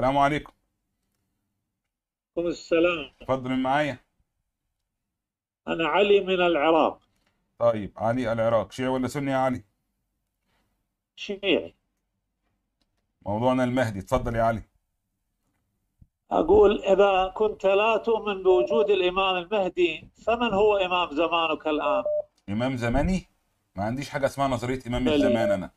السلام عليكم. عليكم السلام. اتفضل من معايا. أنا علي من العراق. طيب علي العراق. شيعي ولا سني يا علي؟ شيعي. موضوعنا المهدي. اتفضل يا علي. أقول إذا كنت لا تؤمن بوجود الإمام المهدي فمن هو إمام زمانك الآن؟ إمام زماني؟ ما عنديش حاجة اسمها نظرية إمام بل- الزمان أنا.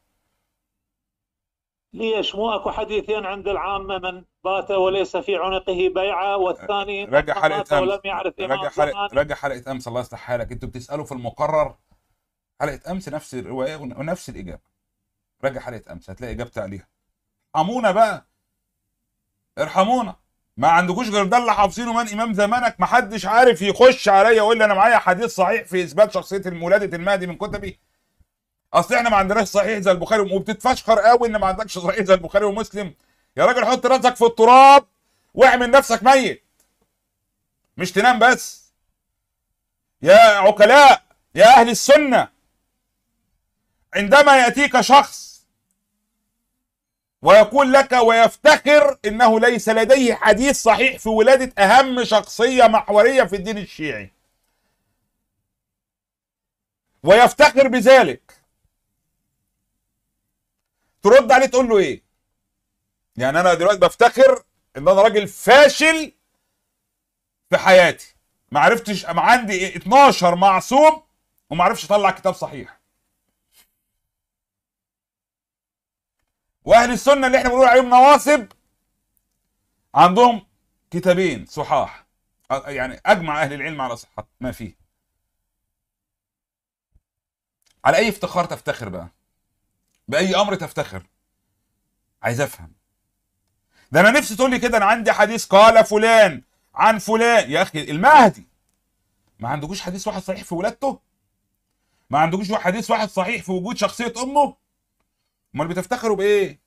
ليش مو أكو حديثين عند العامة من بات وليس في عنقه بيعة والثاني راجع مات حلقه ولم يعرف حلقه زمانه راجع حلقه أمس. الله يصلح حالك. أنتوا بتسألوا في المقرر. حلقه أمس نفس الرواية ون- ونفس الإجابة. راجع حلقه أمس. هتلاقي اجابتي عليها. ارحمونا بقى. ارحمونا. ما عندكوش غير ده اللي حافظينه من إمام زمانك. ما حدش عارف يخش عليا يقول لي أنا معايا حديث صحيح في إثبات شخصية ولاده المهدي من كتبي. اصل إحنا ما عندناش صحيح زي البخاري وبتتفشخر قوي ان ما عندكش صحيح زي البخاري ومسلم. يا راجل حط راسك في التراب واعمل نفسك ميت. مش تنام بس. يا عقلاء يا أهل السنة عندما يأتيك شخص ويقول لك ويفتخر إنه ليس لديه حديث صحيح في ولادة أهم شخصية محورية في الدين الشيعي. ويفتخر بذلك. ترد عليه تقول له إيه؟ يعني أنا دلوقتي بفتخر إن أنا راجل فاشل في حياتي. ما عرفتش عندي 12 معصوم وما عرفش أطلع كتاب صحيح. وأهل السنة اللي إحنا بنقول عليهم نواصب عندهم كتابين صحاح. يعني أجمع أهل العلم على صحة ما فيه. على أي افتخار تفتخر بقى؟ بأي أمر تفتخر. عايز أفهم. ده أنا نفسي تقول لي كده أنا عندي حديث قال فلان عن فلان. يا أخي المهدي. ما عندكوش حديث واحد صحيح في ولادته؟ ما عندكوش حديث واحد صحيح في وجود شخصية أمه؟ أمال بتفتخروا بإيه؟